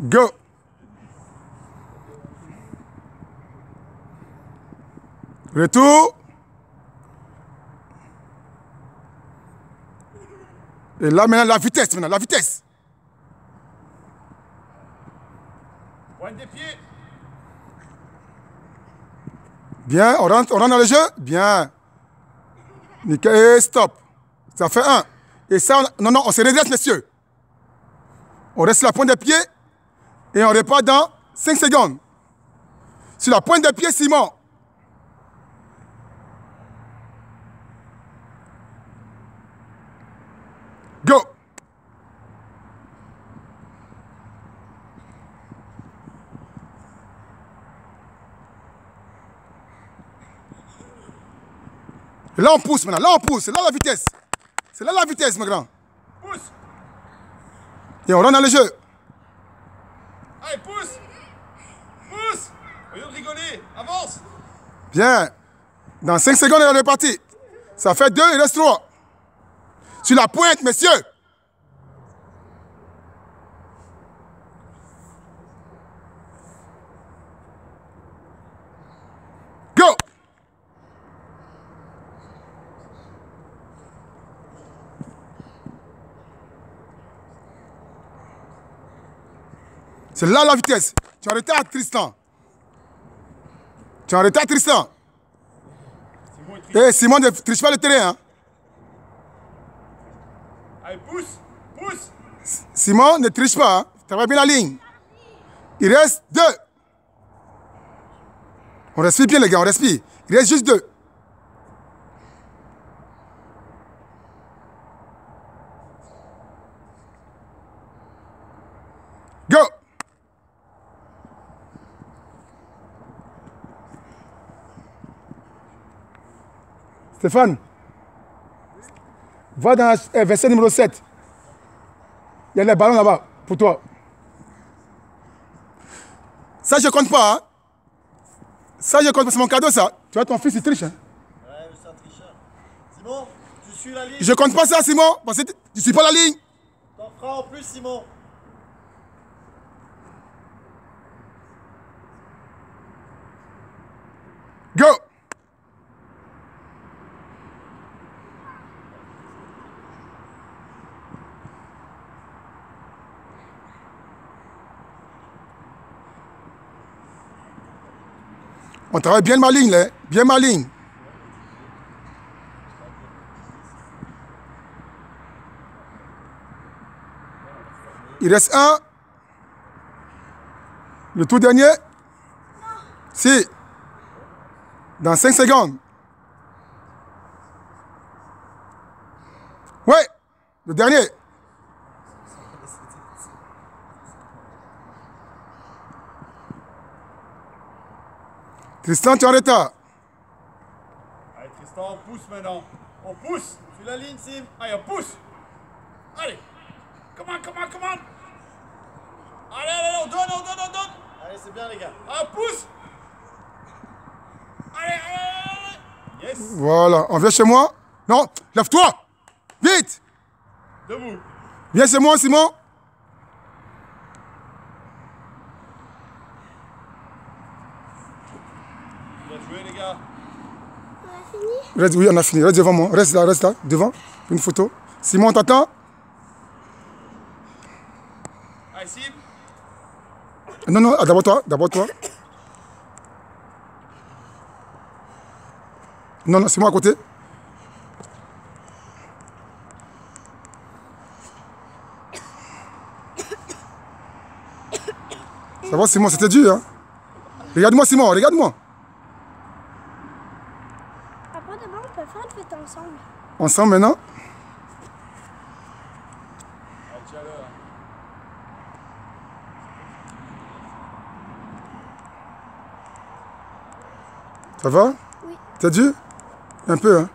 Go. Retour. Et là maintenant la vitesse maintenant, la vitesse. Pointe des pieds. Bien, on rentre, on rentre dans le jeu. Bien. Nickel. Et stop. Ça fait un. Et ça, on- non, non, on se redresse, messieurs. On reste la pointe des pieds et on repart dans 5 secondes. Sur la pointe des pieds, Simon. Go. Et là, on pousse maintenant. Là, on pousse. C'est là la vitesse. C'est là la vitesse, mon grand. Pousse. Et on rentre dans le jeu. Allez, pousse. Pousse. Au lieu rigoler, avance. Bien. Dans 5 secondes, on est reparti. Ça fait 2, il reste 3. Sur la pointe, messieurs. Go. C'est là la vitesse. Tu as arrêté à Tristan. Tu as arrêté à Tristan. Triche. Eh, Simon, ne triche pas le terrain. hein. Allez, pousse. Pousse. Simon, ne triche pas. Hein. Travaille bien la ligne. Il reste deux. On respire bien, les gars, on respire. Il reste juste deux. Go! Stéphane, va dans eh, verset numéro 7. Il y a les ballons là-bas pour toi. Ça, je compte pas. hein. Ça, je compte pas. C'est mon cadeau, ça. Tu vois, ton fils, il triche. hein. Ouais, c'est un tricheur. Simon, tu suis la ligne. Je compte pas ça, Simon. Parce que tu ne suis pas la ligne. T'en feras en plus, Simon. Go! On travaille bien ma ligne, là. Bien ma ligne. Il reste un. Le tout dernier. Si. Dans 5 secondes. Ouais, le dernier. Tristan, tu es en retard. Allez, Tristan, on pousse maintenant. On pousse. Suis la ligne, Sim. Allez, on pousse. Allez. Come on, come on, come on. Allez, allez, on donne, on donne, on donne. Allez, c'est bien, les gars. Ah, pousse. Allez, allez, allez, allez. Yes. Voilà, on vient chez moi. Non, lève-toi. Vite. Debout. Viens chez moi, Simon. Bien joué, les gars. Reste, oui, on a fini. Reste devant moi. Reste là, reste là, devant. Une photo. Simon, on t'attend. Non, non, ah, d'abord toi, d'abord toi. Non, non, c'est moi à côté. Ça va, Simon, c'était dur, hein Regarde-moi, Simon, regarde-moi. Après, demain, on peut faire une fête ensemble. Ensemble maintenant? Ça va? Oui. T'as dur Un peu, hein?